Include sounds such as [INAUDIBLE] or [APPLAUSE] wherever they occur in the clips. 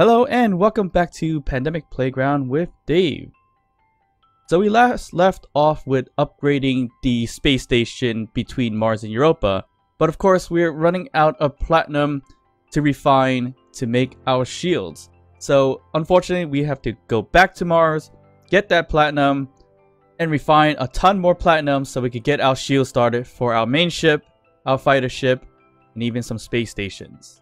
Hello and welcome back to Pandemic Playground with Dave. So we last left off with upgrading the space station between Mars and Europa, but of course we're running out of platinum to refine to make our shields. So unfortunately we have to go back to Mars, get that platinum, and refine a ton more platinum so we could get our shield started for our main ship, our fighter ship, and even some space stations.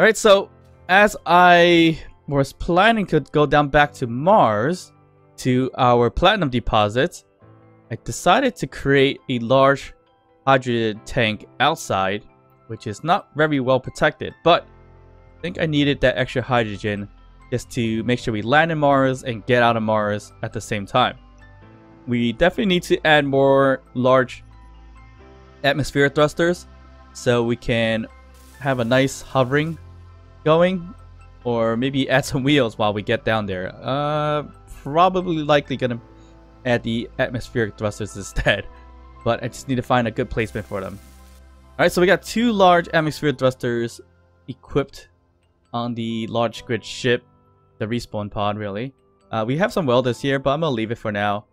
Alright, so as I was planning to go down back to Mars to our platinum deposits, I decided to create a large hydrogen tank outside, which is not very well protected, but I think I needed that extra hydrogen just to make sure we land in Mars and get out of Mars at the same time. We definitely need to add more large atmosphere thrusters so we can have a nice hovering going or maybe add some wheels while we get down there. Uh, probably likely gonna add the atmospheric thrusters instead, [LAUGHS] but I just need to find a good placement for them. Alright, so we got two large atmospheric thrusters equipped on the large grid ship, the respawn pod really. Uh, we have some welders here, but I'm gonna leave it for now.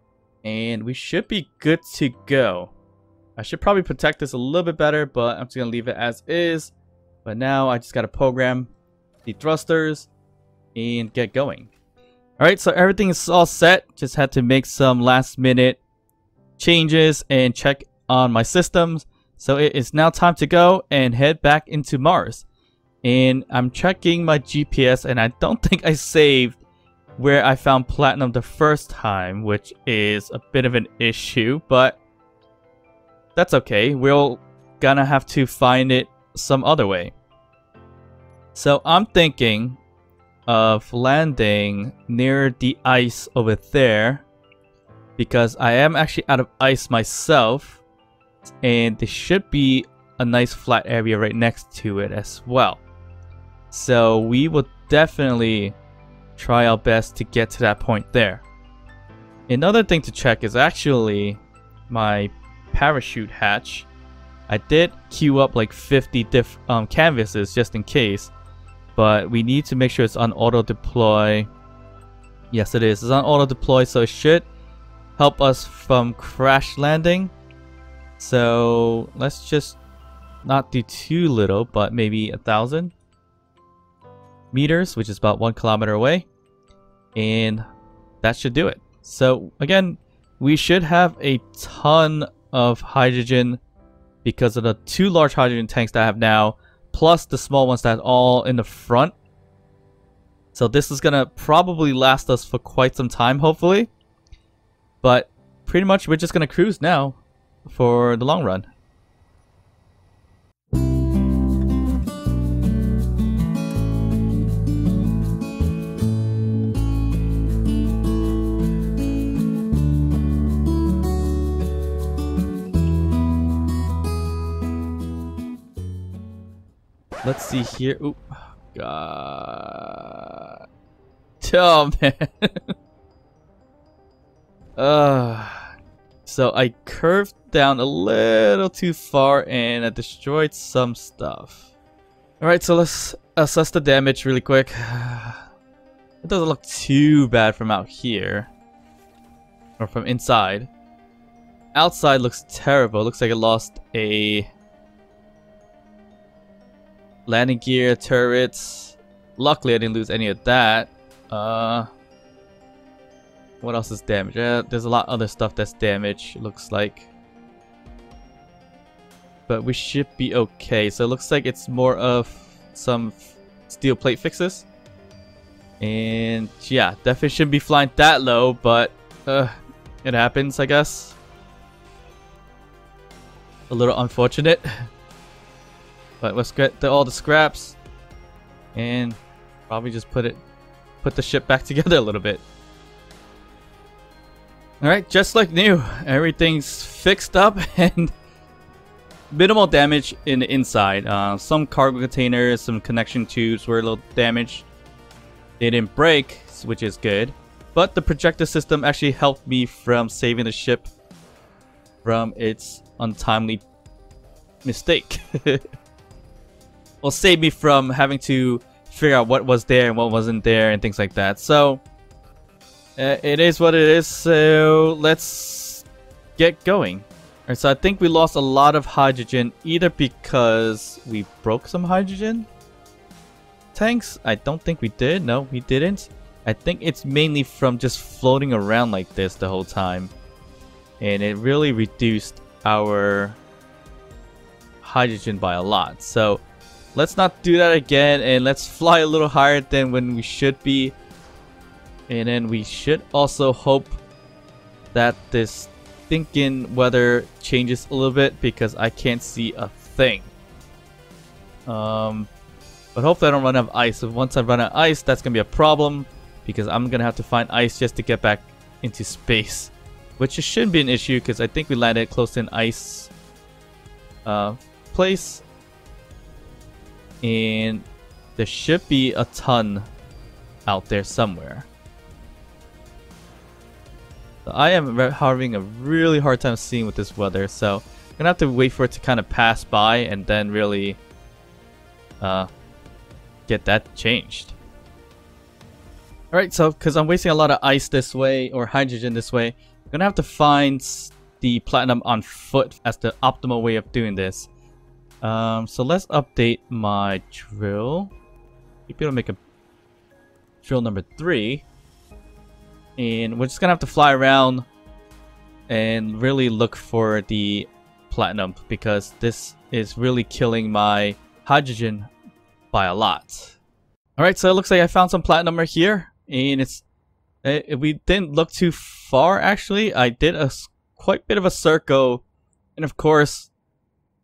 And we should be good to go. I should probably protect this a little bit better, but I'm just gonna leave it as is. But now I just gotta program the thrusters and get going. Alright, so everything is all set. Just had to make some last minute changes and check on my systems. So it is now time to go and head back into Mars. And I'm checking my GPS and I don't [LAUGHS] think I saved where I found platinum the first time, which is a bit of an issue, but that's okay. We're gonna have to find it some other way. So I'm thinking of landing near the ice over there because I am actually out of ice myself and there should be a nice flat area right next to it as well. So we will definitely try our best to get to that point there. Another thing to check is actually my parachute hatch. I did queue up like 50 diff um, canvases just in case but we need to make sure it's on auto deploy. Yes, it is. It's on auto deploy, so it should help us from crash landing. So let's just not do too little, but maybe a thousand meters, which is about one kilometer away. And that should do it. So again, we should have a ton of hydrogen because of the two large hydrogen tanks that I have now plus the small ones that all in the front. So this is gonna probably last us for quite some time, hopefully. But pretty much we're just gonna cruise now for the long run. Let's see here. Oop. God. Oh, [LAUGHS] man. uh, so I curved down a little too far and I destroyed some stuff. Alright, so let's assess the damage really quick. [SIGHS] It doesn't look too bad from out here. Or from inside. Outside looks terrible. Looks like it lost a landing gear, turrets. Luckily, I didn't lose any of that. Uh, what else is damaged? Yeah, there's a lot of other stuff that's damaged, looks like. But we should be okay. So it looks like it's more of some steel plate fixes. And yeah, definitely shouldn't be flying that low, but uh, it happens, I guess. A little unfortunate. [LAUGHS] But let's get the, all the scraps and probably just put it, put the ship back [LAUGHS] together a little bit. Alright, just like new, everything's fixed up [LAUGHS] and minimal damage in the inside. Uh, some cargo containers, some connection tubes were a little damaged. They didn't break, which is good. But the projector system actually helped me from saving the ship from its untimely mistake. [LAUGHS] will save me from having to figure out what was there and what wasn't there and things like that. So uh, it is what it is. So let's get going. Alright, so I think we lost a lot of hydrogen either because we broke some hydrogen tanks. I don't think we did. No, we didn't. I think it's mainly from just floating around like this the whole time. And it really reduced our hydrogen by a lot. So let's not do that again and let's fly a little higher than when we should be. And then we should also hope that this thinking weather changes a little bit because I can't see a thing. Um, but hopefully I don't run out of ice. So once I run out of ice, that's going to be a problem because I'm going to have to find ice just to get back into space. Which shouldn't be an issue because I think we landed close to an ice uh, place. And there should be a ton out there somewhere. So I am having a really hard time seeing with this weather, so I'm gonna have to wait for it to kind of pass by and then really uh, get that changed. Alright, so because I'm wasting a lot of ice this way, or hydrogen this way, I'm gonna have to find the platinum on foot as the optimal way of doing this. Um, so let's update my drill. Maybe I'll make a drill number three. And we're just gonna have to fly around and really look for the platinum because this is really killing my hydrogen by a lot. Alright, so it looks like I found some platinum right here. And it's... It, eh, we didn't look too far, actually. I did a quite bit of a circle. And of course,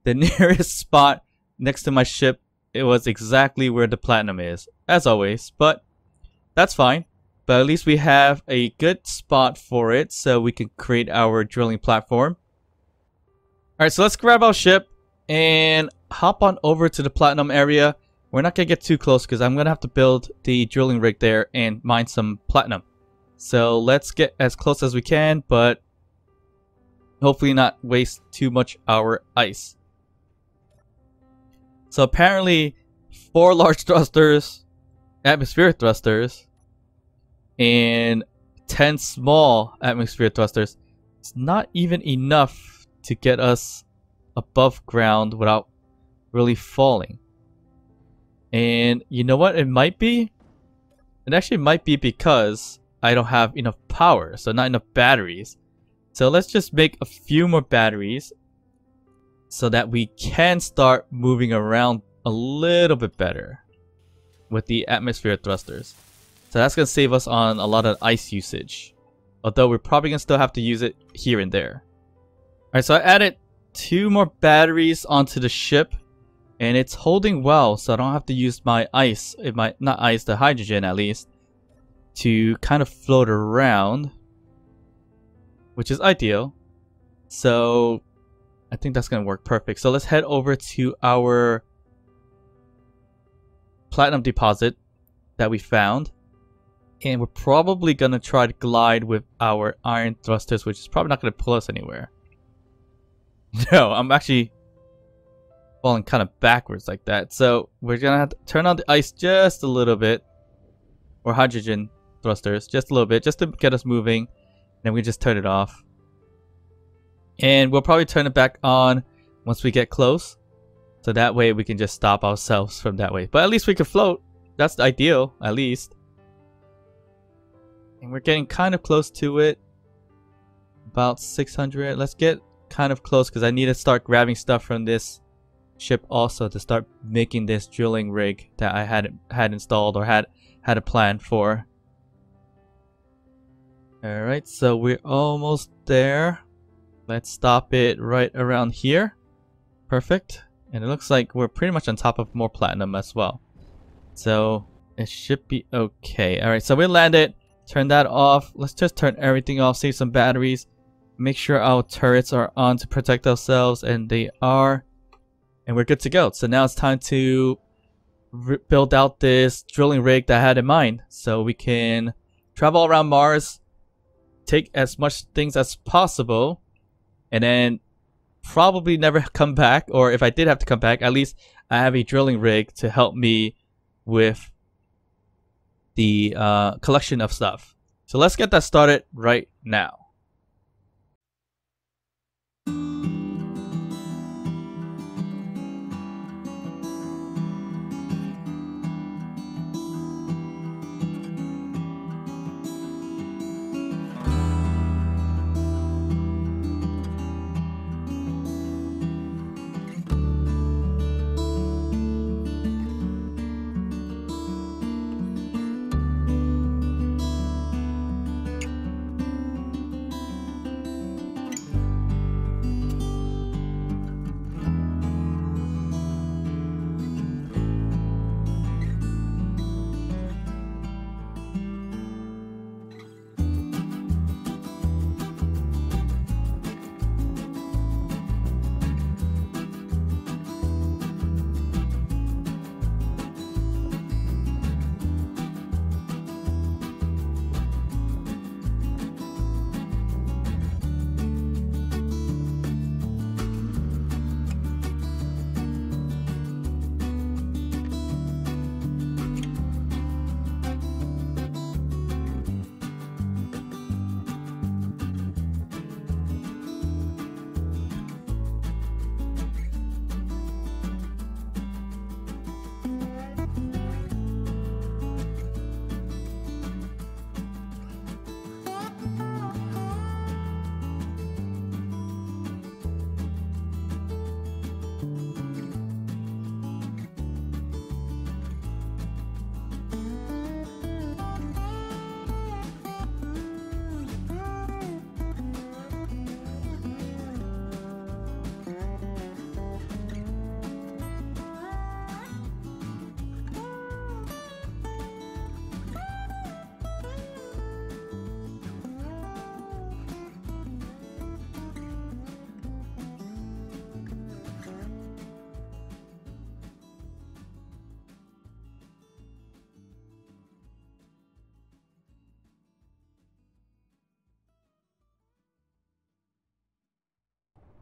the [LAUGHS] nearest spot next to my ship, it was exactly where the platinum is, as always, but that's fine. But at least we have a good spot for it so we can create our drilling platform. Alright, so let's grab our ship and hop on over to the platinum area. We're not going to get too close because I'm going to have to build the drilling rig there and mine some platinum. So let's get as close as we can, but hopefully not waste too much our ice. So apparently, four large thrusters, atmospheric thrusters, and 10 small atmospheric thrusters, it's not even enough to get us above ground without really falling. And you know what? It might be. It actually might be because I don't have enough power, so not enough batteries. So let's just make a few more batteries so that we can start moving around a little bit better with the atmosphere thrusters. So that's going to save us on a lot of ice usage. Although we're probably going to still have to use it here and there. Alright, so I added two more batteries onto the ship. And it's holding well, so I don't have to use my ice, eh, it might not ice, the hydrogen at least, to kind of float around. Which is ideal. So I think that's going to work perfect. So let's head over to our platinum deposit that we found. And we're probably going to try to glide with our ion thrusters, which is probably not going to pull us anywhere. [LAUGHS] No, I'm actually falling kind of backwards like that. So we're going to have to turn on the ice just a little bit. Or hydrogen thrusters, just a little bit, just to get us moving. And then we just turn it off. And we'll probably turn it back on once we get close. So that way we can just stop ourselves from that way. But at least we can float. That's the ideal, at least. And we're getting kind of close to it. About 600. Let's get kind of close because I need to start grabbing stuff from this ship also to start making this drilling rig that I had had installed or had had a plan for. Alright, so we're almost there. Let's stop it right around here. Perfect. And it looks like we're pretty much on top of more platinum as well. So it should be okay. Alright, so we landed. Turn that off. Let's just turn everything off. Save some batteries. Make sure our turrets are on to protect ourselves. And they are. And we're good to go. So now it's time to build out this drilling rig that I had in mind. So we can travel around Mars. Take as much things as possible and then probably never come back, or if I did have to come back, at least I have a drilling rig to help me with the uh, collection of stuff. So let's get that started right now.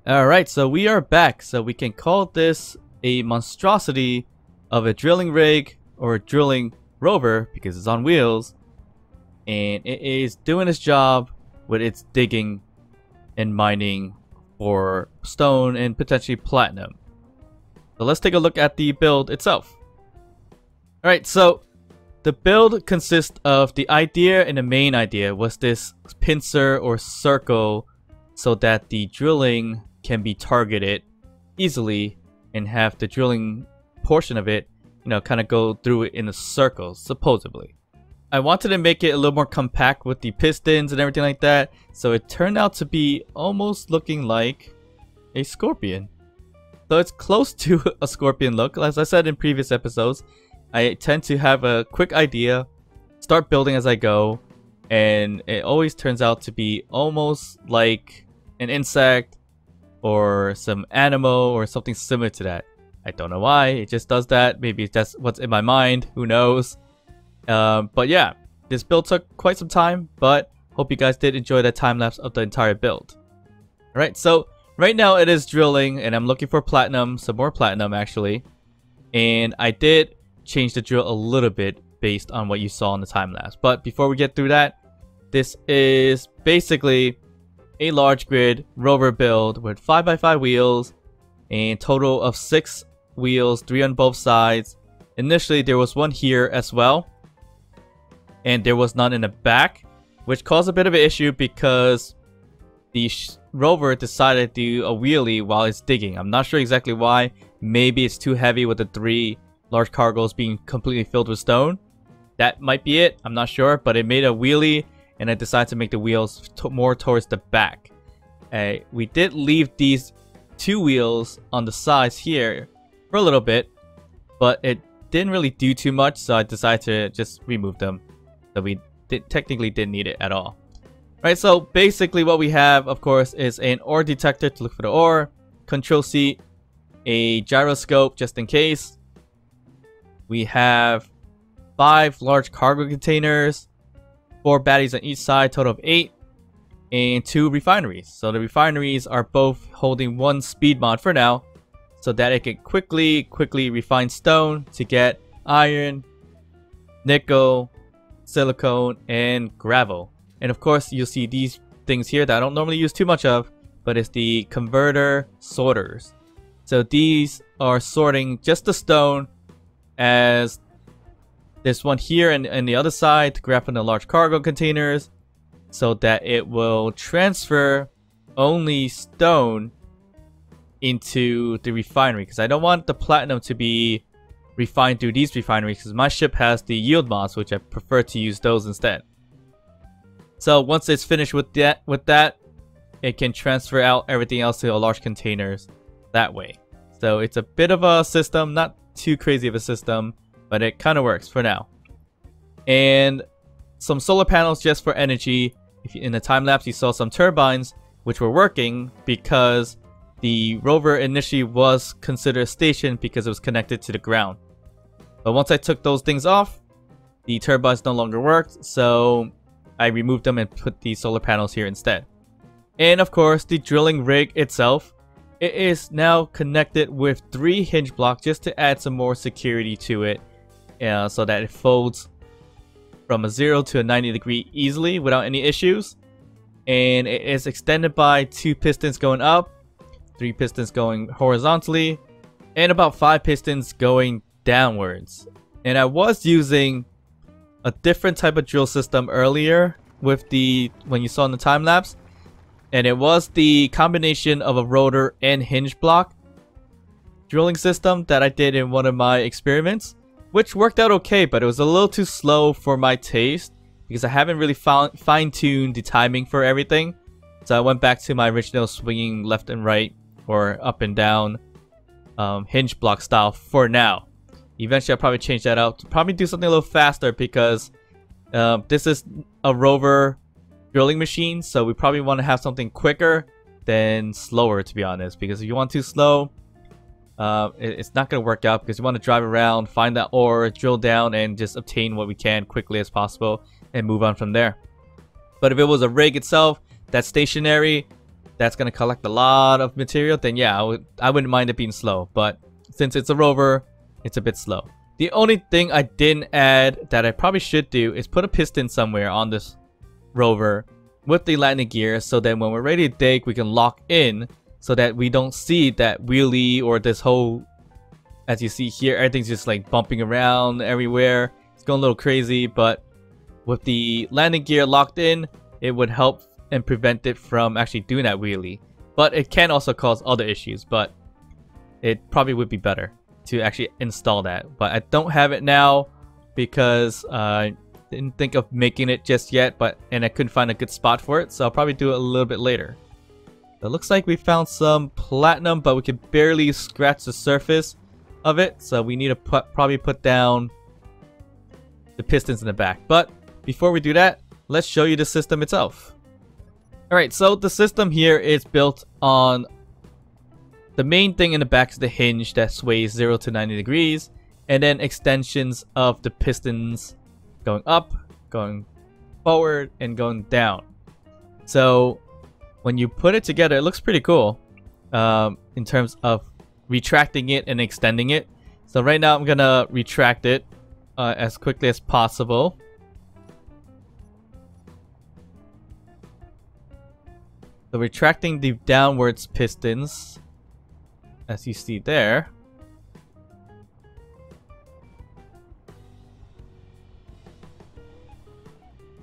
Alright, so we are back. So we can call this a monstrosity of a drilling rig or a drilling rover because it's on wheels. And it is doing its job with its digging and mining for stone and potentially platinum. So let's take a look at the build itself. Alright, so the build consists of the idea and the main idea was this pincer or circle so that the drilling can be targeted easily and have the drilling portion of it, you know, kind of go through it in a circle, supposedly. I wanted to make it a little more compact with the pistons and everything like that, so it turned out to be almost looking like a scorpion. So it's close [LAUGHS] to a scorpion look. As I said in previous episodes, I tend to have a quick idea, start building as I go, and it always turns out to be almost like an insect or some animal or something similar to that. I don't know why, it just does that. Maybe that's what's in my mind, who knows. Um, but yeah, this build took quite some time, but hope you guys did enjoy the time lapse of the entire build. Alright, so right now it is drilling and I'm looking for platinum, some more platinum actually. And I did change the drill a little bit based on what you saw in the time lapse. But before we get through that, this is basically a large grid rover build with 5x5 wheels and total of 6 wheels, 3 on both sides. Initially there was one here as well and there was none in the back which caused a bit of an issue because the rover decided to do a wheelie while it's digging. I'm not sure exactly why. Maybe it's too heavy with the three large cargoes being completely filled with stone. That might be it. I'm not sure, but it made a wheelie and I decided to make the wheels more towards the back. Uh, we did leave these two wheels on the sides here for a little bit, but it didn't really do too much, so I decided to just remove them. So we did, technically didn't need it at all. Right, so basically what we have, of course, is an ore detector to look for the ore, control seat, a gyroscope just in case. We have five large cargo containers, Four baddies on each side, total of eight. and two refineries. So the refineries are both holding one speed mod for now, so that it can quickly, quickly refine stone to get iron, nickel, silicone, and gravel. And of course, you'll see these things here that I don't normally use too much of, but it's the conveyor sorters. So these are sorting just the stone as this one here and, and the other side to grab in the large cargo containers so that it will transfer only stone into the refinery because I don't want the platinum to be refined through these refineries because my ship has the yield mods which I prefer to use those instead. So once it's finished with that, with that, it can transfer out everything else to large containers that way. So it's a bit of a system, not too crazy of a system, but it kind of works for now. And some solar panels just for energy. If you, in the time lapse, you saw some turbines which were working because the rover initially was considered a station because it was connected to the ground. But once I took those things off, the turbines no longer worked, so I removed them and put the solar panels here instead. And of course, the drilling rig itself, it is now connected with three hinge blocks just to add some more security to it uh, so that it folds from a 0 to a 90 degree easily without any issues. And it is extended by two pistons going up three pistons going horizontally, and about five pistons going downwards. And I was using a different type of drill system earlier with the when you saw in the time lapse and it was the combination of a rotor and hinge block drilling system that I did in one of my experiments which worked out okay but it was a little too slow for my taste because I haven't really fine-tuned the timing for everything so I went back to my original swinging left and right or up and down um, hinge block style for now. Eventually, I'll probably change that out. To probably do something a little faster because um, this is a rover drilling machine, so we probably want to have something quicker than slower, to be honest. Because if you want too slow, uh, it, it's not going to work out because you want to drive around, find that ore, drill down, and just obtain what we can quickly as possible and move on from there. But if it was a rig itself, that's stationary, that's gonna collect a lot of material, then yeah, I, would, I wouldn't mind it being slow. But since it's a rover, it's a bit slow. The only thing I didn't add that I probably should do is put a piston somewhere on this rover with the landing gear so that when we're ready to dig, we can lock in so that we don't see that wheelie or this whole, as you see here, everything's just like bumping around everywhere. It's going a little crazy, but with the landing gear locked in, it would help and prevent it from actually doing that wheelie. But it can also cause other issues, but it probably would be better to actually install that. But I don't have it now because uh, I didn't think of making it just yet, but and I couldn't find a good spot for it, so I'll probably do it a little bit later. It looks like we found some platinum, but we can barely scratch the surface of it, so we need to put, probably put down the pistons in the back. But before we do that, let's show you the system itself. Alright, so the system here is built on the main thing in the back is the hinge that sways 0 to 90 degrees and then extensions of the pistons going up, going forward, and going down. So when you put it together, it looks pretty cool um, in terms of retracting it and extending it. So right now I'm gonna retract it uh, as quickly as possible. So retracting the downwards pistons, as you see there.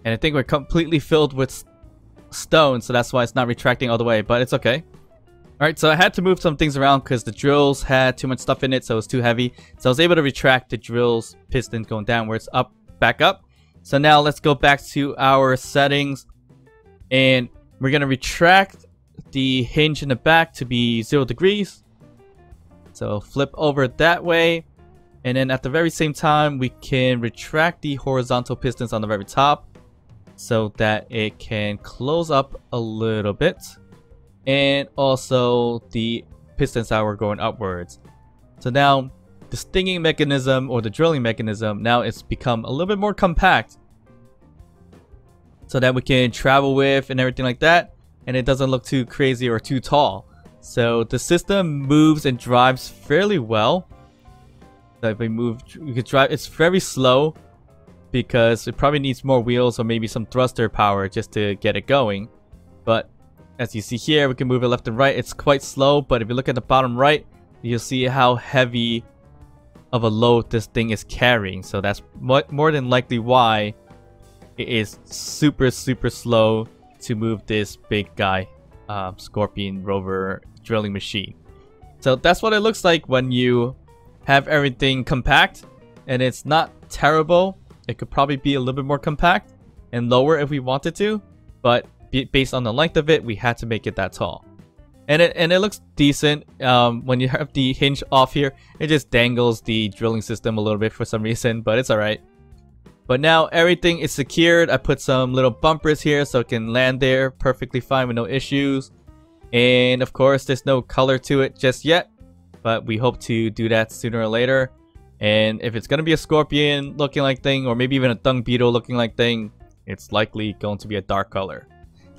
And I think we're completely filled with stone, so that's why it's not retracting all the way, but it's okay. Alright, so I had to move some things around because the drills had too much stuff in it, so it was too heavy. So I was able to retract the drills pistons going downwards, up, back up. So now let's go back to our settings and we're going to retract the hinge in the back to be 0 degrees. So flip over that way. And then at the very same time, we can retract the horizontal pistons on the very top so that it can close up a little bit. And also the pistons that were going upwards. So now the stinging mechanism or the drilling mechanism, now it's become a little bit more compact so that we can travel with and everything like that and it doesn't look too crazy or too tall. So the system moves and drives fairly well. So if we move, we could drive, it's very slow because it probably needs more wheels or maybe some thruster power just to get it going. But as you see here, we can move it left and right. It's quite slow, but if you look at the bottom right, you'll see how heavy of a load this thing is carrying. So that's more than likely why it is super, super slow to move this big guy, uh, Scorpion Rover drilling machine. So that's what it looks like when you have everything compact and it's not terrible. It could probably be a little bit more compact and lower if we wanted to, but based on the length of it, we had to make it that tall. And it, and it looks decent. Um, when you have the hinge off here, it just dangles the drilling system a little bit for some [LAUGHS] reason, but it's alright. But now everything is secured. I put some little bumpers here so it can land there perfectly fine with no issues. And of course, there's no color to it just yet, but we hope to do that sooner or later. And if it's going to be a scorpion looking like thing, or maybe even a dung beetle looking like thing, it's likely going to be a dark color.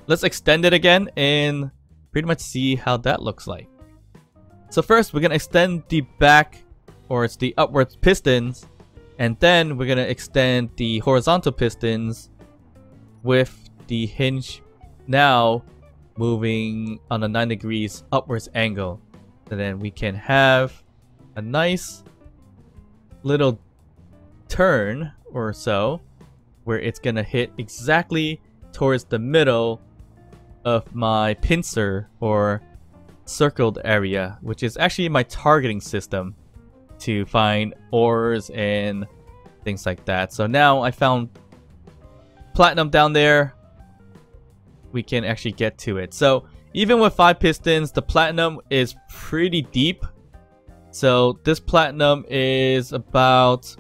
Let's extend it again and pretty much see how that looks like. So first, we're going to extend the back, or it's the upwards pistons, and then we're going to extend the horizontal pistons with the hinge now moving on a 9 degrees upwards angle. And then we can have a nice little turn or so where it's to hit exactly towards the middle of my pincer or circled area, which is actually my targeting system to find ores and things like that. So now I found platinum down there. We can actually get to it. So even with five pistons, the platinum is pretty deep. So this platinum is about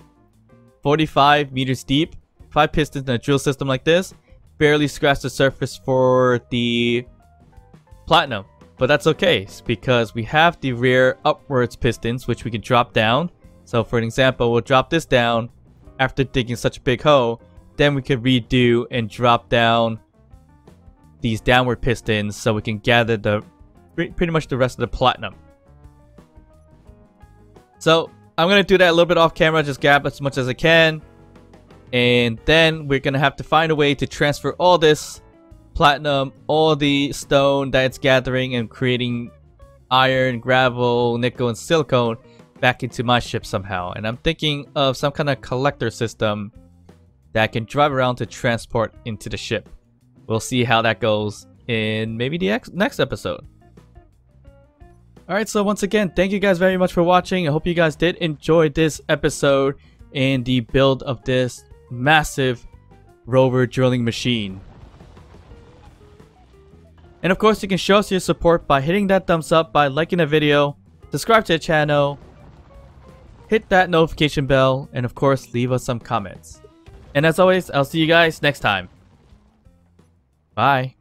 45 meters deep. Five pistons in a drill system like this. Barely scratch the surface for the platinum. But that's okay, because we have the rear upwards pistons, which we can drop down. So for an example, we'll drop this down after digging such a big hole. Then we could redo and drop down these downward pistons so we can gather the pretty much the rest of the platinum. So I'm going to do that a little bit off camera, just grab as much as I can. And then we're going to have to find a way to transfer all this platinum, all the stone that it's gathering and creating iron, gravel, nickel, and silicone back into my ship somehow. And I'm thinking of some kind of collector system that I can drive around to transport into the ship. We'll see how that goes in maybe the next episode. Alright, so once again, thank you guys very much for watching. I hope you guys did enjoy this episode and the build of this massive rover drilling machine. And of course, you can show us your support by hitting that thumbs up, by liking the video, subscribe to the channel, hit that notification bell, and of course, leave us some comments. And as always, I'll see you guys next time. Bye.